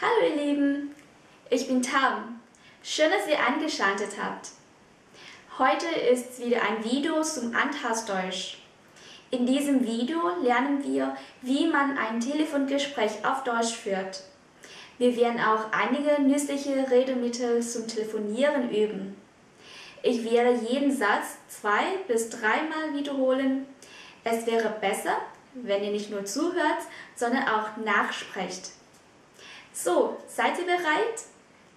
Hallo ihr Lieben, ich bin Tam. Schön, dass ihr eingeschaltet habt. Heute ist wieder ein Video zum Antatsdeutsch. In diesem Video lernen wir, wie man ein Telefongespräch auf Deutsch führt. Wir werden auch einige nützliche Redemittel zum Telefonieren üben. Ich werde jeden Satz zwei bis dreimal wiederholen. Es wäre besser, wenn ihr nicht nur zuhört, sondern auch nachsprecht. So, seid ihr bereit?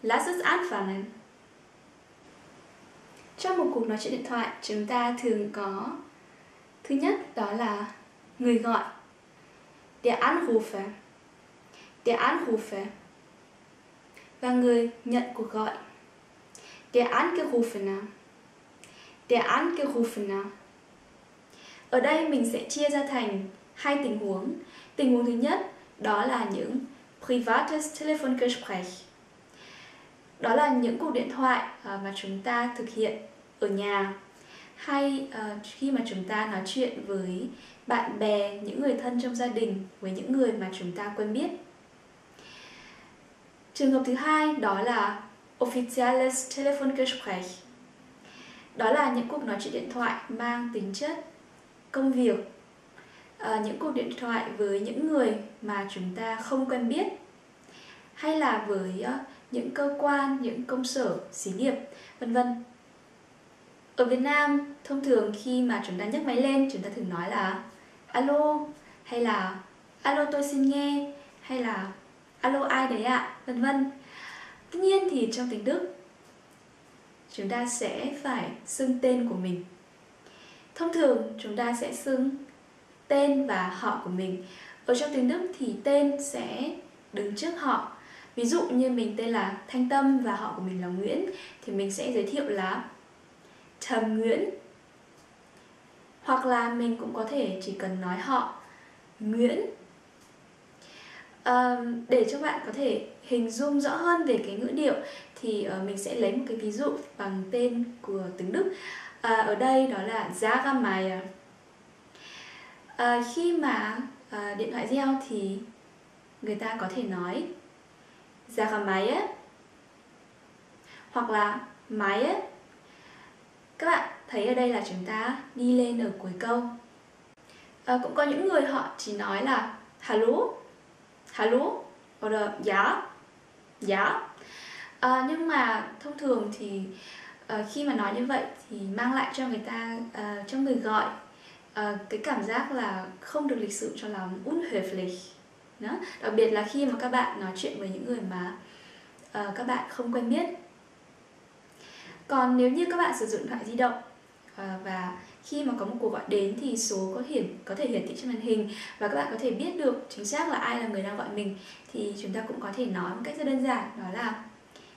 Lass uns anfangen. Trong một cuộc nói chuyện điện thoại, chúng ta thường có Thứ nhất đó là người gọi Der Anrufer Der Anrufer Và người nhận cuộc gọi Der Angerufene Der Angerufene Ở đây mình sẽ chia ra thành hai tình huống. Tình huống thứ nhất đó là những privates Telefongespräch. Đó là những cuộc điện thoại à, mà chúng ta thực hiện ở nhà hay à, khi mà chúng ta nói chuyện với bạn bè, những người thân trong gia đình, với những người mà chúng ta quen biết. Trường hợp thứ hai đó là offizielles Telefongespräch. Đó là những cuộc nói chuyện điện thoại mang tính chất công việc uh, những cuộc điện thoại với những người mà chúng ta không quen biết hay là với uh, những cơ quan, những công sở, xí nghiệp, vân vân. Ở Việt Nam, thông thường khi mà chúng ta nhấc máy lên, chúng ta thường nói là alo hay là alo tôi xin nghe hay là alo ai đấy ạ, à? vân vân. Tuy nhiên thì trong tiếng Đức chúng ta sẽ phải xưng tên của mình. Thông thường chúng ta sẽ xưng tên và họ của mình. Ở trong tiếng đức thì tên sẽ đứng trước họ. Ví dụ như mình tên là thanh tâm và họ của mình là nguyễn thì mình sẽ giới thiệu là trầm nguyễn. Hoặc là mình cũng có thể chỉ cần nói họ nguyễn. À, để cho bạn có thể hình dung rõ hơn về cái ngữ điệu thì uh, mình sẽ lấy một cái ví dụ bằng tên của tiếng đức. À, ở đây đó là Zagamaya à, khi mà à, điện thoại reo thì người ta có thể nói dạ ra cả máy ấy hoặc là máy ấy các bạn thấy ở đây là chúng ta đi lên ở cuối câu. À, cũng có những người họ chỉ nói là hello? Hello? Hoặc là giá giá à, nhưng mà thông thường thì à, khi mà nói như vậy thì mang lại cho người ta à, cho người gọi Ờ, cái cảm giác là không được lịch sự cho lắm unhöflich đó. đặc biệt là khi mà các bạn nói chuyện với những người mà uh, các bạn không quen biết còn nếu như các bạn sử dụng điện thoại di động uh, và khi mà có một cuộc gọi đến thì số có hiển có thể hiển thị trên màn hình và các bạn có thể biết được chính xác là ai là người đang gọi mình thì chúng ta cũng có thể nói một cách rất đơn giản đó là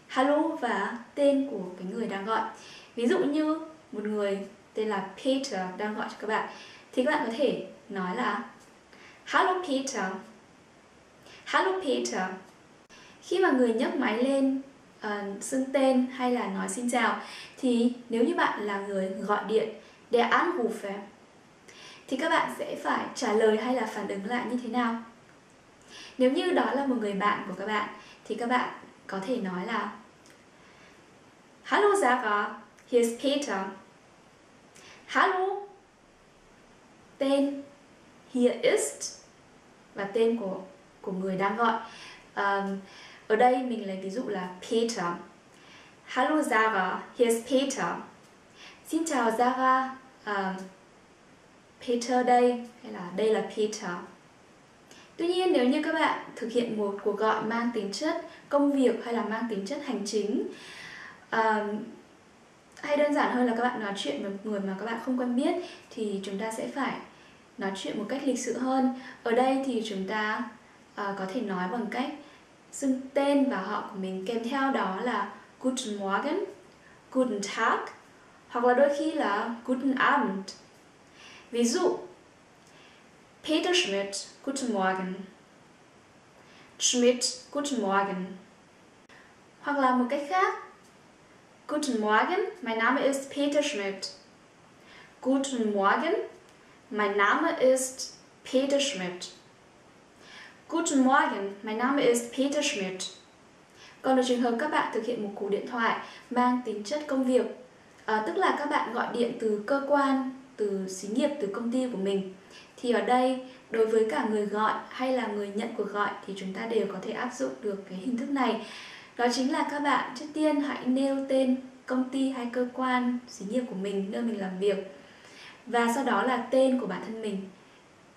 hello và tên của cái người đang gọi ví dụ như một người tên là Peter đang gọi cho các bạn thì các bạn có thể nói là Hello Peter Hello Peter Khi mà người nhấc máy lên uh, xưng tên hay là nói xin chào thì nếu như bạn là người gọi điện để ăn Anrufe thì các bạn sẽ phải trả lời hay là phản ứng lại như thế nào? Nếu như đó là một người bạn của các bạn thì các bạn có thể nói là Hello Sarah, here's Peter. Hallo, tên here ist và tên của của người đang gọi. Um, ở đây mình lấy ví dụ là Peter. Hallo Sarah, hier ist Peter. Xin chào Sarah, um, Peter đây hay là đây là Peter. Tuy nhiên nếu như các bạn thực hiện một cuộc gọi mang tính chất công việc hay là mang tính chất hành chính um, hay đơn giản hơn là các bạn nói chuyện với một người mà các bạn không quen biết thì chúng ta sẽ phải nói chuyện một cách lịch sự hơn ở đây thì chúng ta uh, có thể nói bằng cách xưng tên và họ của mình kèm theo đó là Guten Morgen, Guten Tag hoặc là đôi khi là Guten Abend. Ví dụ Peter Schmidt, Guten Morgen. Schmidt, Guten Morgen. Hoặc là một cách khác Guten Morgen, mein Name ist Peter Schmidt. Guten Morgen, mein Name ist Peter Schmidt. Guten Morgen, mein Name ist Peter Schmidt. Còn ở trường hợp các bạn thực hiện một cuộc điện thoại mang tính chất công việc, à, tức là các bạn gọi điện từ cơ quan, từ xí nghiệp, từ công ty của mình, thì ở đây đối với cả người gọi hay là người nhận cuộc gọi thì chúng ta đều có thể áp dụng được cái hình thức này. Đó chính là các bạn trước tiên hãy nêu tên công ty hay cơ quan, xí nghiệp của mình, nơi mình làm việc. Và sau đó là tên của bản thân mình.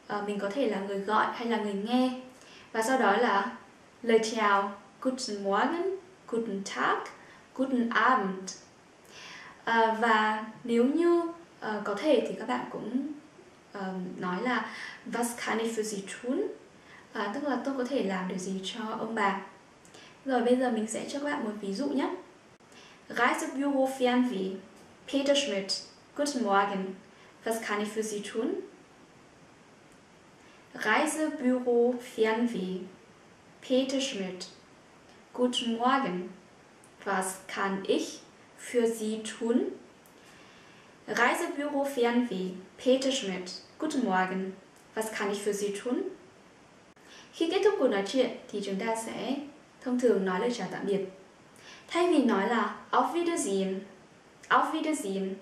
À, mình có thể là người gọi hay là người nghe. Và sau đó là lời chào Guten Morgen, Guten Tag, Guten Abend à, và nếu như uh, có thể thì các bạn cũng uh, nói là Was kann ich für Sie tun? À, tức là tôi có thể làm điều gì cho ông bà. Rồi bây giờ mình sẽ cho các bạn một ví dụ nhé Reisebüro Fernweh Peter Schmidt Guten Morgen Was kann ich für Sie tun? Reisebüro Fernweh. Peter Schmidt. Guten Morgen. Was kann ich für Sie tun? Reisebüro Fernweh. Peter Schmidt. Guten Morgen. Was kann ich für Sie tun? Khi kết thúc cuộc nói chuyện chúng ta sẽ thông thường nói lời chào tạm biệt. Thay vì nói là Auf Wiedersehen, Auf Wiedersehen,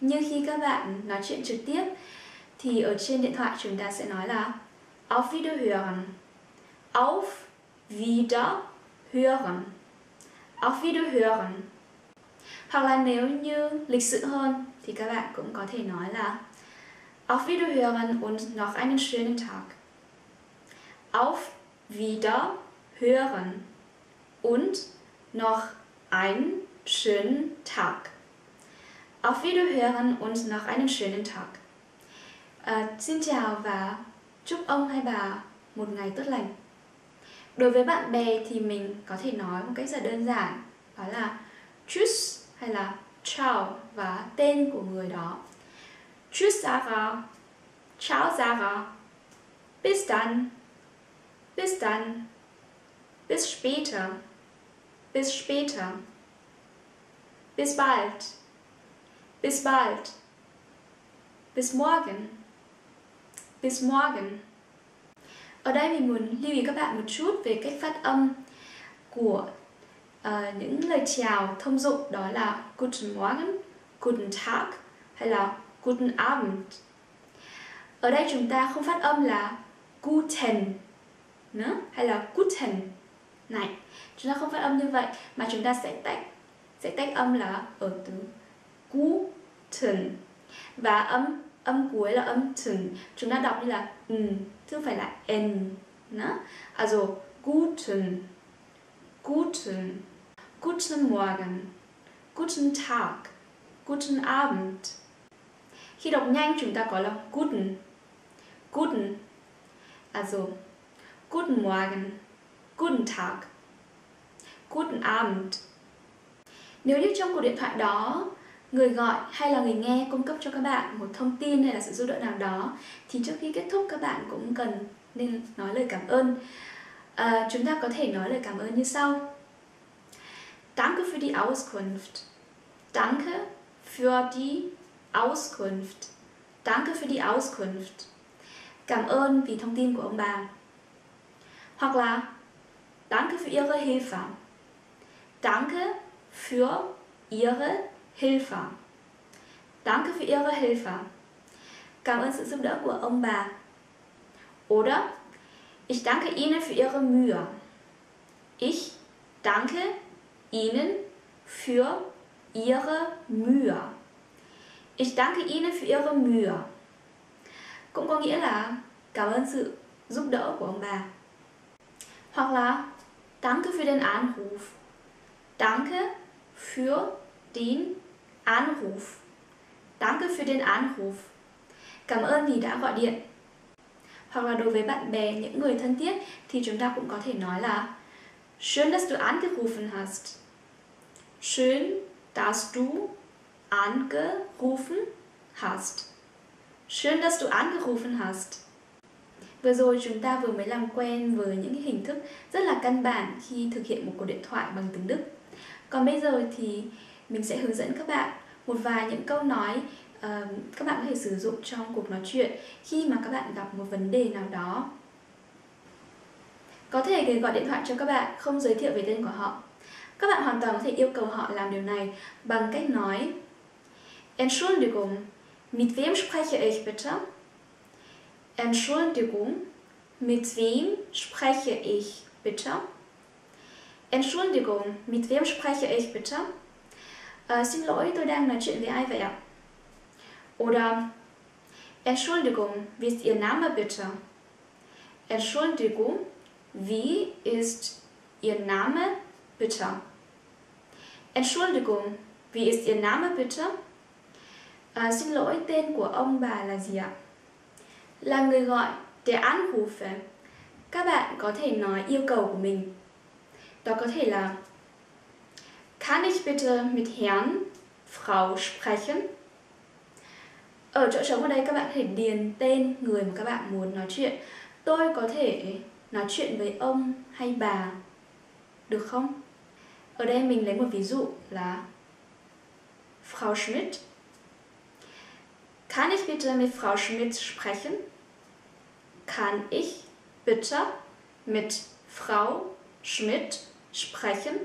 như khi các bạn nói chuyện trực tiếp thì ở trên điện thoại chúng ta sẽ nói là Auf Wiederhören. Auf Wiederhören. Auf Wiederhören. Hoặc là nếu như lịch sự hơn thì các bạn cũng có thể nói là Auf Wiederhören und noch einen schönen Tag. Auf Wiederhören und noch einen schönen Tag. Auf Wiederhören und noch einen schönen Tag. À, xin chào và chúc ông hay bà một ngày tốt lành. Đối với bạn bè thì mình có thể nói một cách rất đơn giản đó là tschüss hay là ciao và tên của người đó. Tschüss Sarah, ciao Sarah, bis dann, bis dann, bis später, bis später, bis bald. Bis bald. Bis morgen. Bis morgen. Ở đây mình muốn lưu ý các bạn một chút về cách phát âm của uh, những lời chào thông dụng đó là Guten Morgen, Guten Tag hay là Guten Abend. Ở đây chúng ta không phát âm là Guten nữa hay là Guten này. Chúng ta không phát âm như vậy, mà chúng ta sẽ tách sẽ tách âm là ở từ guten và âm âm cuối là âm ten chúng ta đọc như là n chứ không phải là n nữa also guten guten guten Morgen guten Tag guten Abend khi đọc nhanh, chúng ta có là guten guten. À also guten Morgen guten Tag. Guten Abend. Nếu như trong cuộc điện thoại đó người gọi hay là người nghe cung cấp cho các bạn một thông tin hay là sự giúp đỡ nào đó thì trước khi kết thúc các bạn cũng cần nên nói lời cảm ơn. À, chúng ta có thể nói lời cảm ơn như sau. Danke für die Auskunft. Danke für die Auskunft. Danke für die Auskunft. Cảm ơn vì thông tin của ông bà. Hoặc là Danke für Ihre Hilfe Danke für Ihre Hilfe. Danke für Ihre Hilfe. Cảm ơn sự giúp. Oder Ich danke Ihnen für Ihre Mühe. Ich danke Ihnen für Ihre Mühe. Ich danke Ihnen für Ihre Mühe. Cũng có nghĩa là cảm ơn sự giúp đỡ của ông bà. Hoặc là Danke für den Anruf. Danke für den Anruf. Danke für den Anruf. Cảm ơn vì đã gọi điện. Hoặc là đối với bạn bè, những người thân thiết thì chúng ta cũng có thể nói là Schön, dass du angerufen hast. Schön, dass du angerufen hast. Schön, dass du angerufen hast. Vừa rồi chúng ta vừa mới làm quen với những hình thức rất là căn bản khi thực hiện một cuộc điện thoại bằng tiếng Đức. Còn bây giờ thì mình sẽ hướng dẫn các bạn một vài những câu nói uh, các bạn có thể sử dụng trong cuộc nói chuyện khi mà các bạn gặp một vấn đề nào đó có thể gọi điện thoại cho các bạn không giới thiệu về tên của họ. Các bạn hoàn toàn có thể yêu cầu họ làm điều này bằng cách nói Entschuldigung, mit wem spreche ich bitte? Entschuldigung, mit wem spreche ich bitte? Entschuldigung, mit wem spreche ich bitte? Uh, xin lỗi, tôi đang nói chuyện với ai vậy ạ? Oder Entschuldigung, wie ist Ihr Name bitte? Entschuldigung, wie ist Ihr Name bitte? Entschuldigung, wie ist Ihr Name bitte? À, xin lỗi, tên của ông bà là gì ạ? Là người gọi, der Anrufe. Các bạn có thể nói yêu cầu của mình. Đó có thể là Kann ich bitte mit Herrn, Frau sprechen? Ở chỗ trống ở đây các bạn có thể điền tên người mà các bạn muốn nói chuyện. Tôi có thể nói chuyện với ông hay bà được không? Ở đây mình lấy một ví dụ là Frau Schmidt. Kann ich bitte mit Frau Schmidt sprechen? Kann ich bitte mit Frau Schmidt sprechen?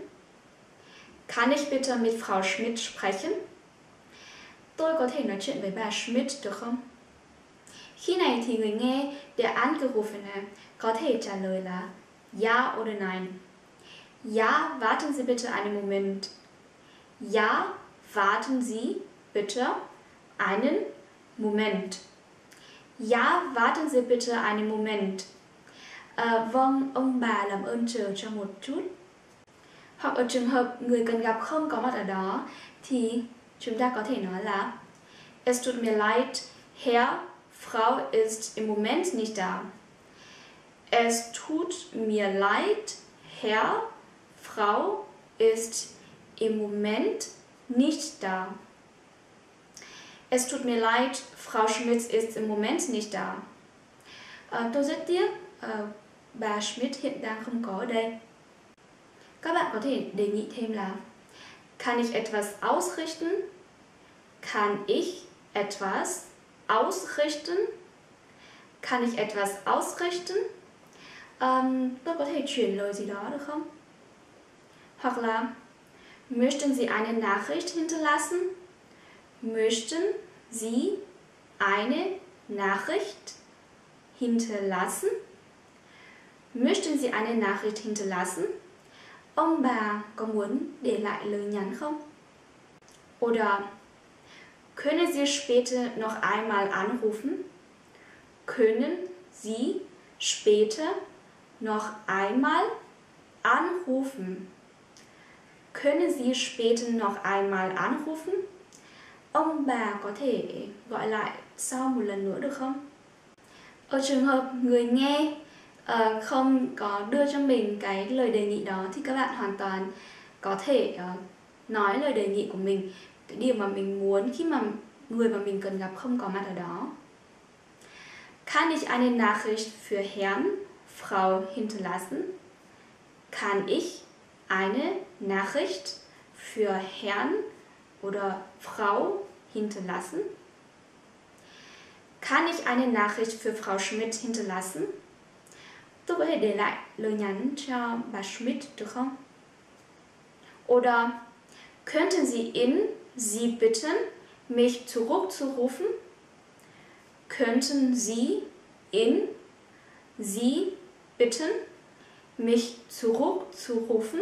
Kann ich bitte mit Frau Schmidt sprechen? Tôi có thể nói chuyện với bà Schmidt được không? Khi này thì người nghe der Angerufene có thể trả lời là Ja oder Nein. Ja, warten Sie bitte einen Moment. Ja, warten Sie bitte einen Moment. Ja, warten Sie bitte einen Moment. À, vâng, ông bà làm ơn chờ cho một chút. Hoặc ở trường hợp người cần gặp không có mặt ở đó thì chúng ta có thể nói là Es tut mir leid, Herr, Frau ist im Moment nicht da. Es tut mir leid, Herr, Frau ist im Moment nicht da. Es tut mir leid, Frau Schmitz ist im Moment nicht da. À, tôi rất tiếc, bà Schmidt hiện đang không có đây. Các bạn có thể đề nghị thêm là Kann ich etwas ausrichten? Kann ich etwas ausrichten? Kann ich etwas ausrichten? Um, tôi có thể chuyển lời gì đó được không? Hoặc là Möchten Sie eine Nachricht hinterlassen? Möchten Sie eine Nachricht hinterlassen? Möchten Sie eine Nachricht hinterlassen? Ông bà có muốn để lại lời nhắn không? Oder können Sie später noch einmal anrufen? Können Sie später noch einmal anrufen? Können Sie später noch einmal anrufen? Ông bà có thể gọi lại sau một lần nữa được không? Ở trường hợp người nghe uh, không có đưa cho mình cái lời đề nghị đó thì các bạn hoàn toàn có thể uh, nói lời đề nghị của mình cái điều mà mình muốn khi mà người mà mình cần gặp không có mặt ở đó. Kann ich eine Nachricht für Herrn, Frau hinterlassen? Kann ich eine Nachricht für Herrn oder Frau hinterlassen? Kann ich eine Nachricht für Frau Schmidt hinterlassen? Tôi có thể để lại lời nhắn cho bà Schmidt được không? Oder könnten Sie in Sie bitten, mich zurückzurufen? Könnten Sie in Sie bitten, mich zurückzurufen?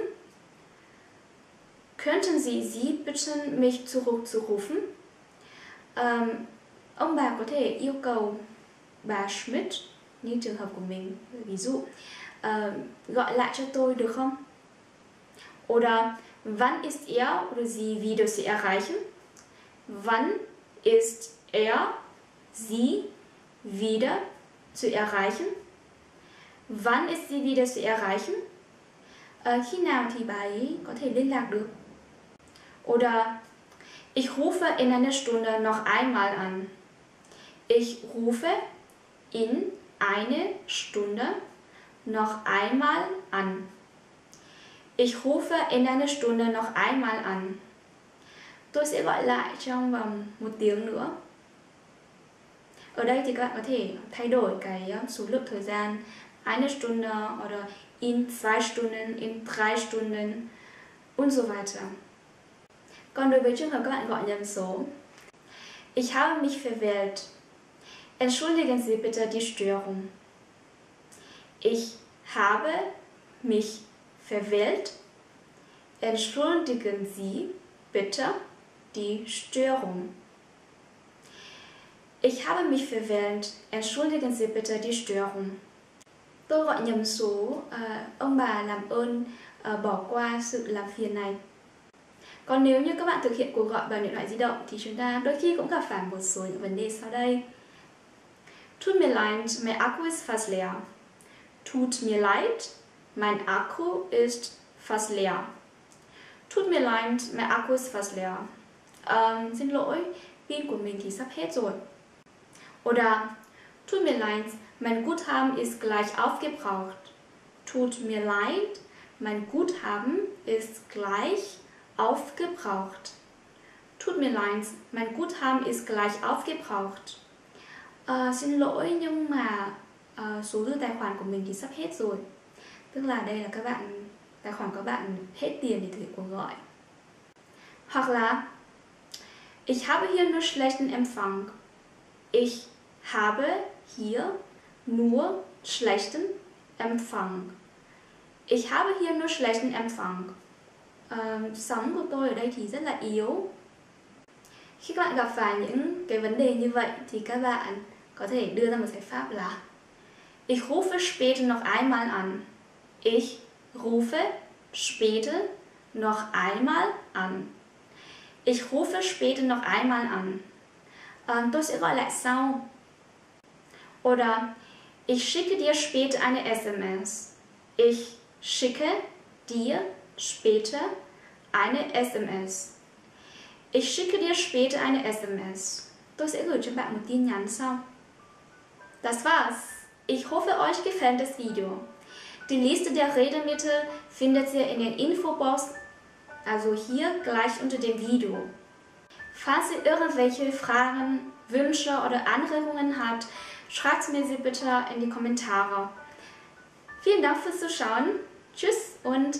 Könnten Sie Sie bitten, mich zurückzurufen? Um, ông bà có thể yêu cầu bà Schmidt như trường hợp của mình. Ví dụ uh, gọi lại cho tôi được không? Oder wann ist er oder sie wieder zu erreichen? Wann ist er sie wieder zu erreichen? Wann ist sie wieder zu erreichen? Uh, khi nào thì bà ấy có thể liên lạc được? Oder ich rufe in einer Stunde noch einmal an ich rufe in eine Stunde noch einmal an. Ich rufe in einer Stunde noch einmal an. Tôi sẽ gọi lại trong vòng một tiếng nữa. Ở đây thì các bạn có thể thay đổi cái số lượng thời gian eine Stunde oder in zwei Stunden, in drei Stunden und so weiter. Còn đối với trường hợp các bạn gọi nhầm số, ich habe mich verwählt. Entschuldigen Sie bitte die Störung. Ich habe mich verwählt. Entschuldigen Sie bitte die Störung. Ich habe mich verwählt. Entschuldigen Sie bitte die Störung. Tôi gọi nhầm số, à, ông bà làm ơn à, bỏ qua sự làm phiền này. Còn nếu như các bạn thực hiện cuộc gọi bằng điện thoại di động thì chúng ta đôi khi cũng gặp phải một số những vấn đề sau đây. Tut mir leid, mein Akku ist fast leer. Tut mir leid, mein Akku ist fast leer. Tut mir leid, mein Akku ist fast leer. Um, xin lỗi, pin của mình thì sắp hết rồi. Oder Tut mir leid, mein Guthaben ist gleich aufgebraucht. Tut mir leid, mein Guthaben ist gleich aufgebraucht. Tut mir leid, mein Guthaben ist gleich aufgebraucht. À, xin lỗi nhưng mà à, số dư tài khoản của mình thì sắp hết rồi. Tức là đây là các bạn tài khoản các bạn hết tiền để thực cuộc gọi. Hoặc là Ich habe hier nur schlechten Empfang. Ich habe hier nur schlechten Empfang. Ich habe hier nur schlechten Empfang. Uh, sóng của tôi ở đây thì rất là yếu. Khi các bạn gặp phải những cái vấn đề như vậy thì các bạn có thể đưa ra một giải pháp là Ich rufe später noch einmal an. Ich rufe später noch einmal an. Ich rufe später noch einmal an. Um, tôi sẽ gọi lại sau. Oder ich schicke dir später eine SMS. Ich schicke dir später eine SMS. Ich schicke dir später eine SMS. Tôi sẽ gửi cho bạn một tin nhắn sau. Das war's. Ich hoffe, euch gefällt das Video. Die Liste der Redemittel findet ihr in den Infobox, also hier gleich unter dem Video. Falls ihr irgendwelche Fragen, Wünsche oder Anregungen habt, schreibt mir sie bitte in die Kommentare. Vielen Dank fürs Zuschauen. Tschüss und